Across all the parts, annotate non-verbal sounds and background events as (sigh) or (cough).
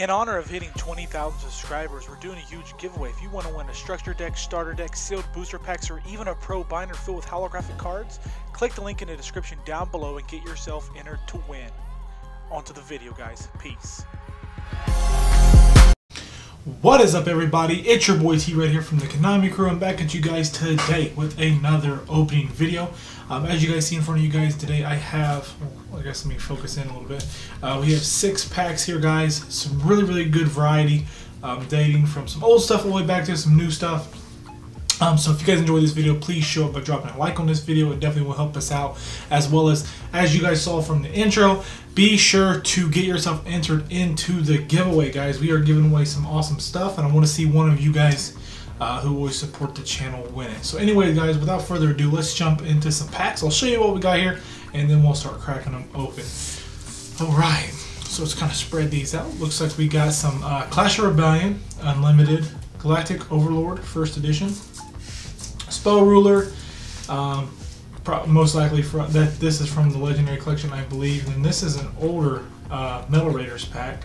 In honor of hitting 20,000 subscribers, we're doing a huge giveaway. If you want to win a structure deck, starter deck, sealed booster packs, or even a pro binder filled with holographic cards, click the link in the description down below and get yourself entered to win. On to the video, guys. Peace. What is up, everybody? It's your boy T right here from the Konami crew. I'm back at you guys today with another opening video. Um, as you guys see in front of you guys today, I have, well, I guess let me focus in a little bit. Uh, we have six packs here, guys. Some really, really good variety, um, dating from some old stuff all the way back to some new stuff. Um, so if you guys enjoyed this video, please show up by dropping a like on this video. It definitely will help us out. As well as, as you guys saw from the intro, be sure to get yourself entered into the giveaway, guys. We are giving away some awesome stuff, and I want to see one of you guys uh, who always support the channel win it. So anyway, guys, without further ado, let's jump into some packs. I'll show you what we got here, and then we'll start cracking them open. All right, so let's kind of spread these out. Looks like we got some uh, Clash of Rebellion Unlimited Galactic Overlord First Edition. Spell Ruler, um, most likely from that. This is from the Legendary Collection, I believe, and this is an older uh, Metal Raiders pack.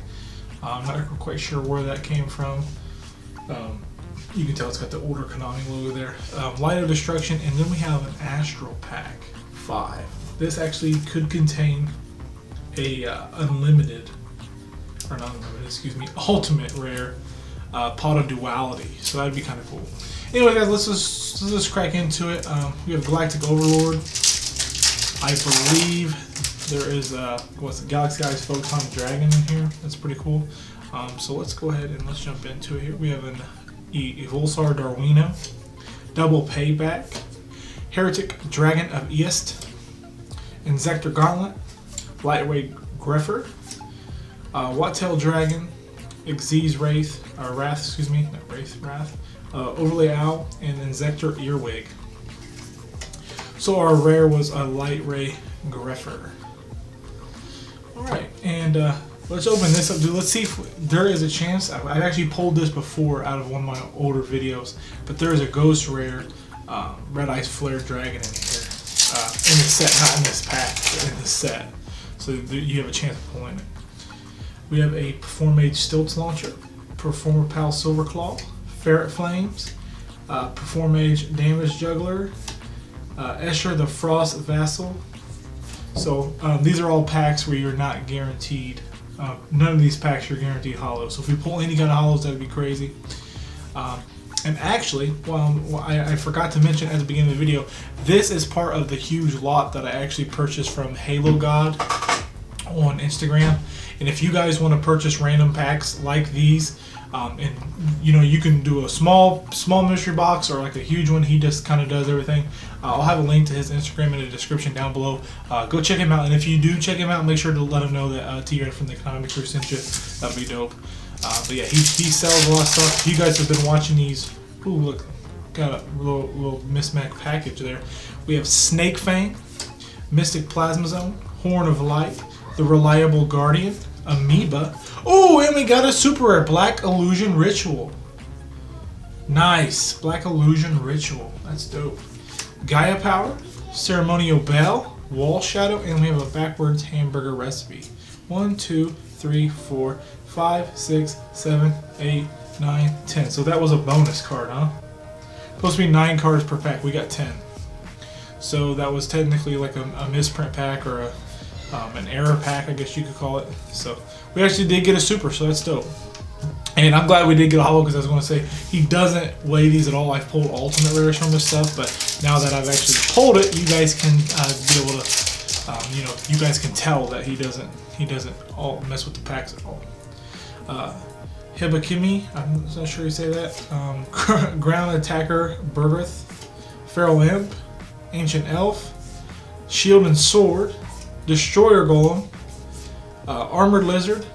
Uh, I'm not quite sure where that came from. Um, you can tell it's got the older Konami logo there. Um, Light of Destruction, and then we have an Astral Pack Five. This actually could contain a uh, unlimited, or not unlimited, excuse me, ultimate rare uh, Pot of Duality. So that'd be kind of cool. Anyway, guys, let's just let's just crack into it. Um, we have Galactic Overlord. I believe there is a what's the Galaxy Eyes Photon Dragon in here. That's pretty cool. Um, so let's go ahead and let's jump into it here. We have an Evolsaur Darwino, Double Payback, Heretic Dragon of East, Inzektor Gauntlet, Lightray Grepher, uh, Wattail Dragon, Xyz Wraith, or Wrath, excuse me, not Wraith, Wrath, uh, Overlay Owl, and Inzektor Earwig. So our rare was a Light Ray Greffer. Alright, and uh, let's open this up, dude. Let's see if there is a chance. I've actually pulled this before out of one of my older videos, but there is a Ghost Rare uh, Red Ice Flare Dragon in here. Uh, in the set, not in this pack, but in the set. So you have a chance of pulling it. We have a Performage Stilts Launcher, Performapal Silverclaw, Ferret Flames, uh, Performage Damage Juggler, uh, Escher the Frost Vassal. So um, these are all packs where you're not guaranteed. Uh, none of these packs are guaranteed hollow. So if we pull any kind of hollows, that'd be crazy. Um, and actually, well, I, I, forgot to mention at the beginning of the video, this is part of the huge lot that I actually purchased from HaloGod on Instagram. And if you guys want to purchase random packs like these, um, and you know you can do a small small mystery box or like a huge one. He just kind of does everything. Uh, I'll have a link to his Instagram in the description down below. Uh, go check him out, and if you do check him out, make sure to let him know that uh, T-Red from the Konami Crew sent you. That'd be dope. Uh, but yeah, he, he sells a lot of stuff. You guys have been watching these. Ooh, look, got a little little mismatched package there. We have Snake Fang, Mystic Plasma Zone, Horn of Light, the Reliable Guardian, Amoeba. Oh, and we got a super rare Black Illusion Ritual. Nice. Black Illusion Ritual. That's dope. Gaia Power, Ceremonial Bell, Wall Shadow, and we have a backwards hamburger recipe. One, two, three, four, five, six, seven, eight, nine, ten. So that was a bonus card, huh? Supposed to be nine cards per pack. We got ten. So that was technically like a, a misprint pack or a um, an error pack, I guess you could call it. So we actually did get a super, so that's dope. And I'm glad we did get a hollow because I was going to say he doesn't weigh these at all. I've pulled ultimate rares from this stuff, but now that I've actually pulled it, you guys can uh, be able to, um, you know, you guys can tell that he doesn't he doesn't all mess with the packs at all. Uh, Hibakimi, I'm not sure you say that. Um, (laughs) ground attacker Bugroth, Feral Imp, Ancient Elf, Shield and Sword, Destroyer Golem, uh, Armored Lizard,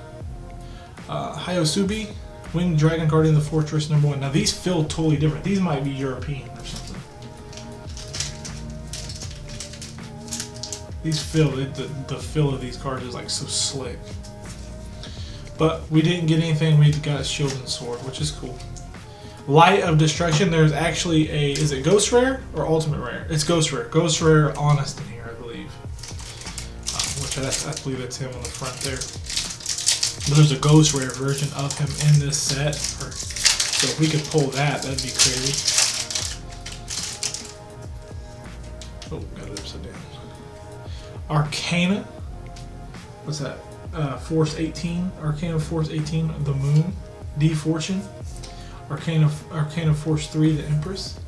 uh, Hyosube, Winged Dragon Guardian of the Fortress number one. Now these feel totally different. These might be European or something. These feel, the, the feel of these cards is like so slick. But we didn't get anything, we got Shield and Sword, which is cool. Light of Destruction, there's actually a, is it Ghost Rare or Ultimate Rare? It's Ghost Rare. Ghost Rare Honest which I, believe that's him on the front there. But there's a ghost rare version of him in this set. So if we could pull that, that'd be crazy. Oh, got it upside down. Arcana. What's that? Uh, Force 18. Arcana Force 18, the Moon. D Fortune. Arcana Arcana Force 3, the Empress.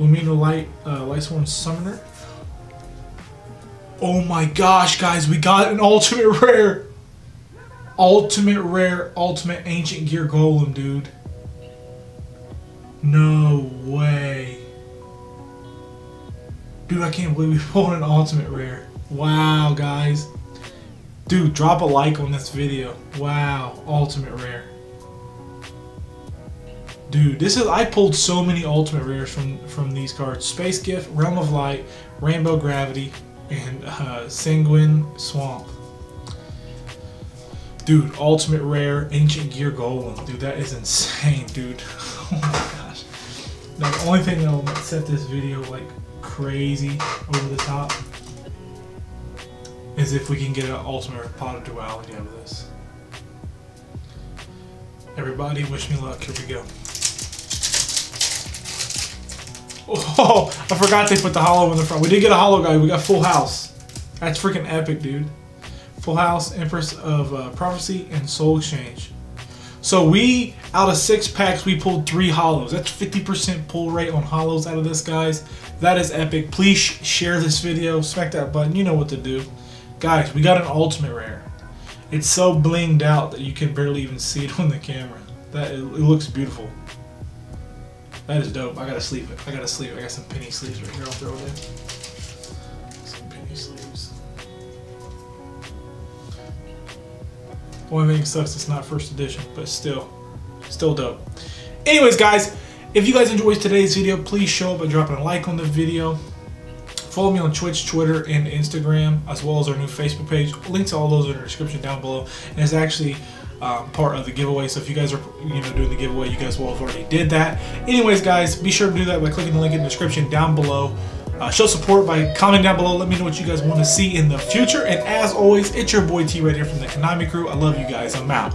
Lumina Light, uh, Lightsworn Summoner. Oh my gosh, guys, we got an ultimate rare. Ultimate rare, ultimate ancient gear golem, dude. No way. Dude, I can't believe we (laughs) pulled an ultimate rare. Wow, guys. Dude, drop a like on this video. Wow, ultimate rare. Dude, this is I pulled so many ultimate rares from from these cards: Space Gift, Realm of Light, Rainbow Gravity, and uh, Sanguine Swamp. Dude, ultimate rare, Ancient Gear Golem. Dude, that is insane, dude. (laughs) oh my gosh. Now, the only thing that will set this video like crazy over the top is if we can get an ultimate pot of duality out of this. Everybody, wish me luck. Here we go. (laughs) Oh, I forgot they put the hollow in the front. We did get a hollow guy. We got full house. That's freaking epic, dude. Full house, Empress of uh, Prophecy, and Soul Exchange. So we, out of six packs, we pulled three hollows. That's 50% pull rate on hollows out of this, guys. That is epic. Please share this video. Smack that button. You know what to do. Guys, we got an ultimate rare. It's so blinged out that you can barely even see it on the camera. That It, it looks beautiful. That is dope. I gotta sleep. I gotta sleep. I got some penny sleeves right here. I'll throw it in. Some penny sleeves. Only thing sucks it's not first edition, but still, still dope. Anyways, guys, if you guys enjoyed today's video, please show up by dropping a like on the video. Follow me on Twitch, Twitter, and Instagram, as well as our new Facebook page. Links to all those are in the description down below. And it's actually um, part of the giveaway. So if you guys are you know doing the giveaway, you guys will have already did that. Anyways, guys, be sure to do that by clicking the link in the description down below. Uh, show support by commenting down below. Let me know what you guys want to see in the future. And as always, it's your boy T right here from the Konami crew. I love you guys. I'm out.